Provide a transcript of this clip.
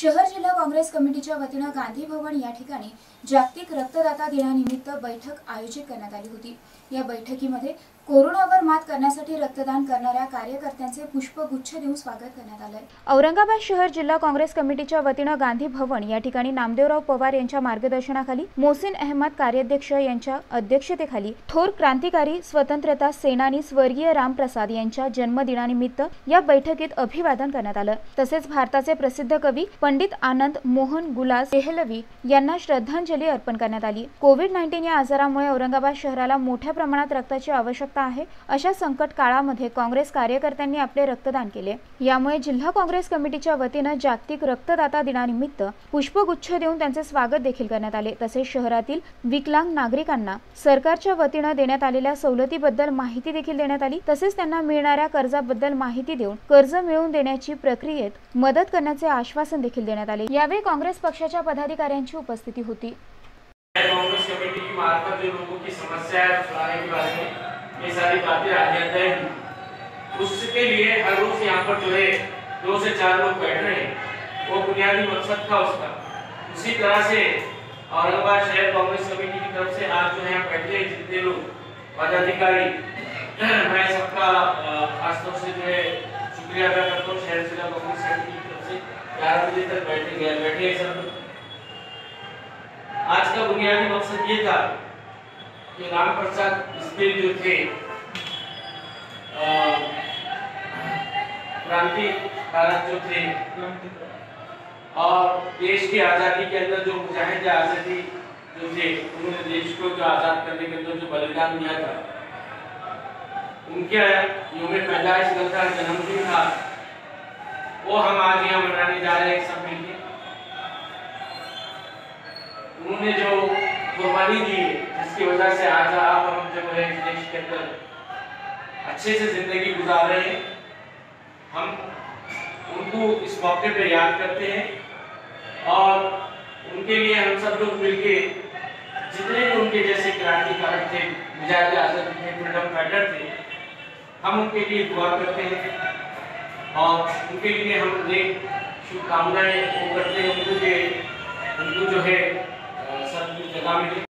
शहर जिल्हा काँग्रेस कमिटीच्या वतीनं गांधी भवन या ठिकाणी जागतिक रक्तदाता दिनानिमित्त बैठक आयोजित करण्यात आली होती. या बैठकीमध्ये कोरोनावर मात करण्यासाठी रक्तदान करणाऱ्या कार्यकर्त्यांचे पुष्पगुच्छ देऊन स्वागत करण्यात आलंय. औरंगाबाद शहर जिल्हा काँग्रेस कमिटीच्या वतीनं गांधी भवन या ठिकाणी नामदेवराव पवार यांच्या मार्गदर्शनाखाली मोसिन अहमद कार्याध्यक्ष यांच्या अध्यक्षतेखाली थोर क्रांतिकारी स्वतंत्रता सेनानी स्वर्गीय रामप्रसाद यांच्या जन्मदिनानिमित्त या बैठकीत अभिवादन करण्यात आलं. तसेच भारताचे प्रसिद्ध कवी पंडित आनंद मोहन गुलास देहलवी यांना श्रद्धांजली अर्पण करण्यात आली. कोविड नाईन्टीन या आजारामुळे औरंगाबाद शहराला मोठ्या प्रमाणात रक्ताची आवश्यकता आहे. अशा संकट काळामध्ये काँग्रेस कार्यकर्त्यांनी आपले रक्तदान केले. यामुळे जिल्हा काँग्रेस कमिटीच्या वतीनं जागतिक रक्तदाता दिनानिमित्त पुष्पगुच्छ देऊन त्यांचे स्वागत देखील करण्यात आले. तसेच शहरातील विकलांग नागरिकांना सरकारच्या वतीनं देण्यात आलेल्या सवलतीबद्दल माहिती देखील देण्यात आली. तसेच त्यांना मिळणाऱ्या कर्जाबद्दल माहिती देऊन कर्ज मिळवून देण्याची प्रक्रियेत मदत करण्याचे आश्वासन देखील देण्यात आले. यावेळी काँग्रेस पक्षाच्या पदाधिकाऱ्यांची उपस्थिती होती. कांग्रेस कमेटी की मार्फत जो लोगों की समस्या है सुनाने के बारे में ये सारी बातें आते हैं। उसके लिए हर रोज यहाँ पर जो है, दो से चार लोग बैठ रहे हैं। वो बुनियादी मकसद था उसका। उसी तरह से औरंगाबाद शहर कांग्रेस कमेटी की तरफ़ से आज जो है बैठे हैं जितने लोग पदाधिकारी। मैं सबका खासतौर से जो है, शुक्रिया अदा करता हूँ शहर जिला कांग्रेस कमेटी की तरफ़ से। ग्यारह बजे तक बैठे गए बैठे सब आज का बुनियादी मकसद ये था कि राम प्रसाद बिस्मिल जो थे क्रांति कारक जो थे और देश की आज़ादी के अंदर जो मुजाहिद आज़ादी जो थे उन्होंने देश को जो आज़ाद करने के अंदर जो बलिदान दिया था उनके यूम पैदाइश का जन्मदिन था वो हम आज यहाँ मनाने जा रहे हैं सब मिलके उन्होंने जो कुर्बानी दी है, जिसकी वजह से आज आप और हम जो है इस देश के अंदर, अच्छे से ज़िंदगी गुजार रहे हैं, हम उनको इस मौके पे याद करते हैं और उनके लिए हम सब लोग मिलके, जितने भी उनके जैसे क्रांतिकारक थे, मुजाहिद आज़ाद थे, फ्रीडम फाइटर थे, हम उनके लिए दुआ करते हैं और उनके लिए हम नेक शुभकामनाएँ करते हैं, उनको कि, उनको जो है सब जगह मिले